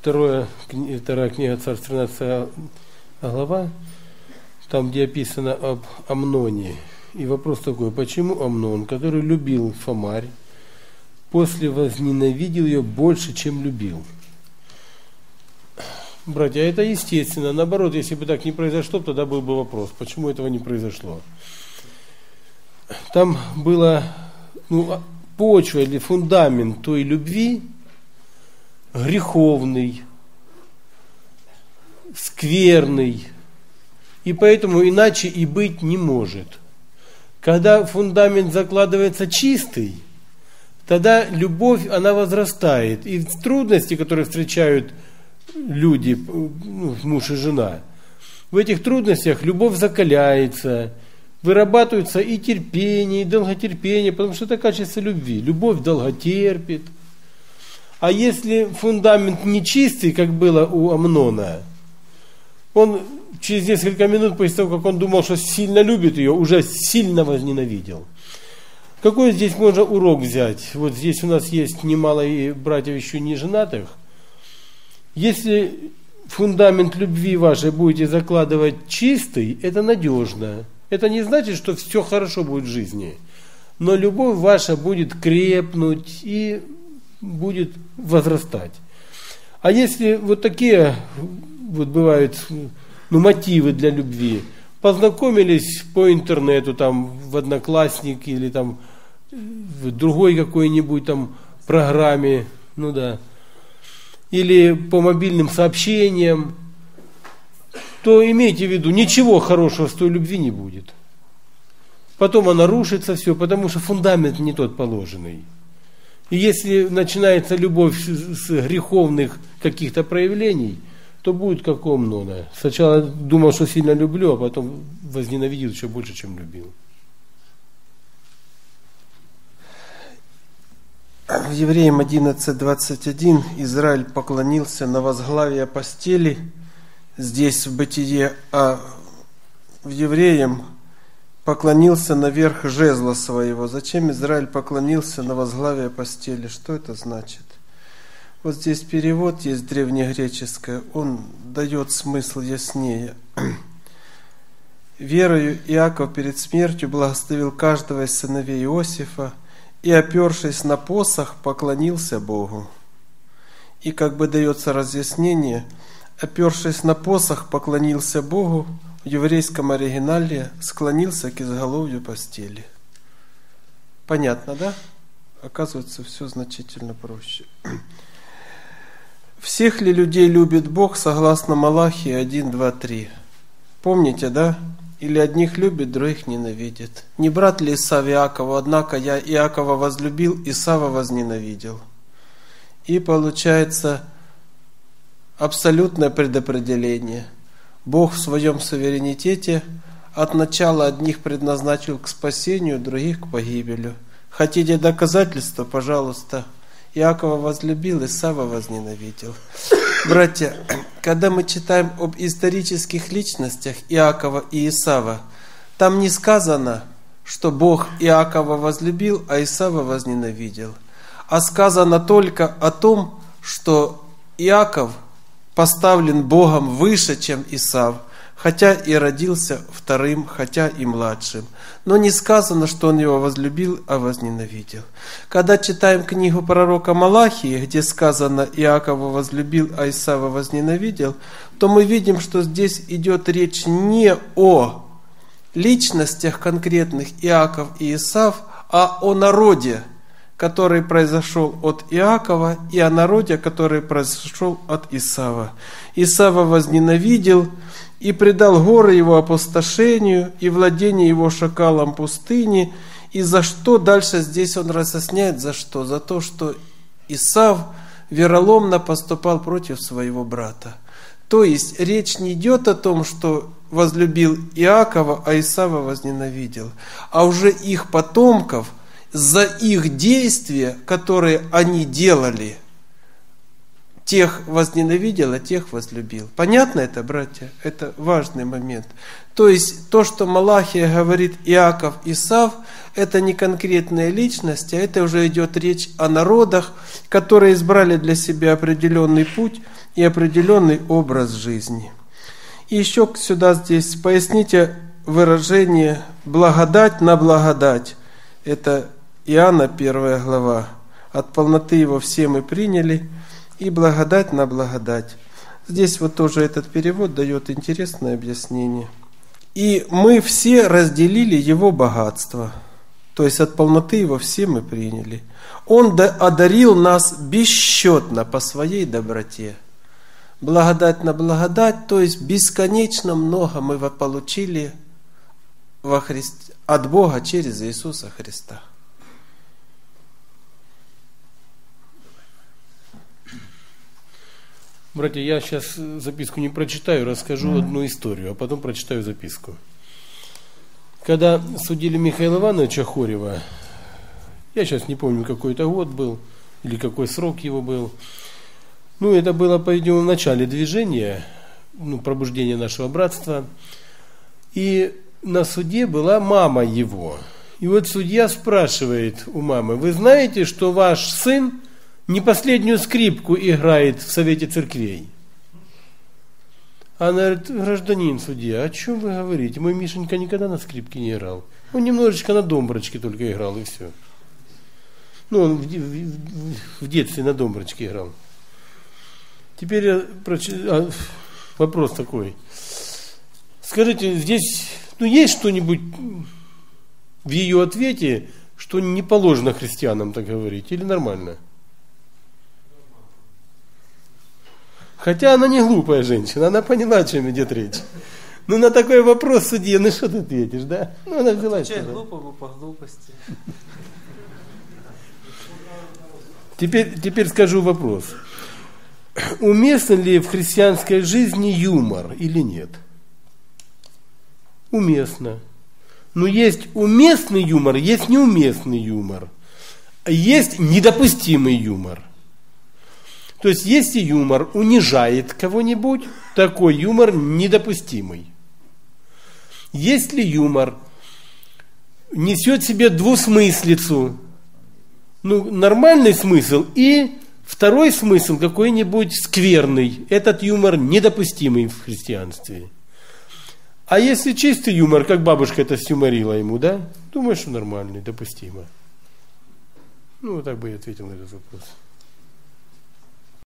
второе, вторая книга Царств 13 глава, там, где описано об Амноне. И вопрос такой, почему Амнон, который любил Фомарь, после возненавидел ее больше, чем любил? Братья, это естественно. Наоборот, если бы так не произошло, тогда был бы вопрос, почему этого не произошло. Там было ну, а, почва или фундамент той любви греховный, скверный, и поэтому иначе и быть не может. Когда фундамент закладывается чистый, тогда любовь, она возрастает. И трудности, которые встречают люди, ну, муж и жена, в этих трудностях любовь закаляется, вырабатывается и терпение, и долготерпение, потому что это качество любви. Любовь долготерпит. А если фундамент нечистый, как было у Амнона, он через несколько минут после того, как он думал, что сильно любит ее, уже сильно возненавидел. Какой здесь можно урок взять? Вот здесь у нас есть немало и братьев еще не женатых. Если фундамент любви вашей будете закладывать чистый, это надежно. Это не значит, что все хорошо будет в жизни. Но любовь ваша будет крепнуть и будет возрастать. А если вот такие вот бывают ну, мотивы для любви, познакомились по интернету, там, в Одноклассник или там в другой какой-нибудь там программе, ну да, или по мобильным сообщениям, то имейте в виду, ничего хорошего с той любви не будет. Потом она рушится все, потому что фундамент не тот положенный. И если начинается любовь с греховных каких-то проявлений, то будет как у Амнона. Сначала думал, что сильно люблю, а потом возненавидел еще больше, чем любил. В Евреям 11.21 Израиль поклонился на возглавие постели, здесь в Бытие, а в Евреям поклонился наверх жезла своего. Зачем Израиль поклонился на возглавие постели? Что это значит? Вот здесь перевод есть древнегреческое, он дает смысл яснее. Верою Иаков перед смертью благословил каждого из сыновей Иосифа и, опершись на посох, поклонился Богу. И как бы дается разъяснение, опершись на посох, поклонился Богу, в еврейском оригинале склонился к изголовью постели. Понятно, да? Оказывается, все значительно проще. Всех ли людей любит Бог, согласно Малахии 1, 2, 3? Помните, да? Или одних любит, других ненавидит. Не брат ли Исав Иакова, однако я Иакова возлюбил, Исава возненавидел. И получается абсолютное предопределение. Бог в своем суверенитете от начала одних предназначил к спасению, других к погибелю. Хотите доказательства, пожалуйста, Иакова возлюбил, Исава возненавидел. Братья, когда мы читаем об исторических личностях Иакова и Исава, там не сказано, что Бог Иакова возлюбил, а Исава возненавидел. А сказано только о том, что Иаков поставлен Богом выше, чем Исав – хотя и родился вторым, хотя и младшим. Но не сказано, что он его возлюбил, а возненавидел. Когда читаем книгу пророка Малахии, где сказано «Иакова возлюбил, а Исава возненавидел», то мы видим, что здесь идет речь не о личностях конкретных Иаков и Исав, а о народе, который произошел от Иакова, и о народе, который произошел от Исава. Исава возненавидел, и предал горы его опустошению и владение его шакалом пустыни. И за что дальше здесь он разъясняет, за что? За то, что Исав вероломно поступал против своего брата. То есть речь не идет о том, что возлюбил Иакова, а Исава возненавидел, а уже их потомков за их действия, которые они делали – тех возненавидел, а тех возлюбил. Понятно это, братья? Это важный момент. То есть то, что Малахия говорит Иаков и Сав, это не конкретные личности, а это уже идет речь о народах, которые избрали для себя определенный путь и определенный образ жизни. И еще сюда здесь поясните выражение «благодать на благодать». Это Иоанна, первая глава. «От полноты его все мы приняли, и благодать на благодать». Здесь вот тоже этот перевод дает интересное объяснение. «И мы все разделили его богатство». То есть от полноты его все мы приняли. Он одарил нас бесчетно по своей доброте. Благодать на благодать, то есть бесконечно много мы получили во Христе, от Бога через Иисуса Христа. Братья, я сейчас записку не прочитаю, расскажу одну историю, а потом прочитаю записку. Когда судили Михаила Ивановича Хорева, я сейчас не помню, какой это год был, или какой срок его был, ну, это было, по-видимому, в начале движения, ну, пробуждения нашего братства, и на суде была мама его. И вот судья спрашивает у мамы, вы знаете, что ваш сын не последнюю скрипку играет в Совете Церквей? Она говорит, гражданин судья, о чем вы говорите? Мой Мишенька никогда на скрипке не играл. Он немножечко на домброчке только играл, и все. Ну, он в, в, в детстве на домброчке играл. Теперь я проч... а, вопрос такой. Скажите, здесь ну, есть что-нибудь в ее ответе, что не положено христианам так говорить, или нормально? Хотя она не глупая женщина, она поняла, о чем идет речь. Ну, на такой вопрос судье, ну что ты ответишь, да? Ну, она взяла Чай глупому по глупости. Теперь, теперь скажу вопрос. Уместен ли в христианской жизни юмор или нет? Уместно. Но есть уместный юмор, есть неуместный юмор. Есть недопустимый юмор – то есть, если юмор унижает кого-нибудь, такой юмор недопустимый. Если юмор несет в себе двусмыслицу, ну, нормальный смысл и второй смысл какой-нибудь скверный, этот юмор недопустимый в христианстве. А если чистый юмор, как бабушка это сюморила ему, да? Думаю, что нормальный, допустимо. Ну, вот так бы я ответил на этот вопрос.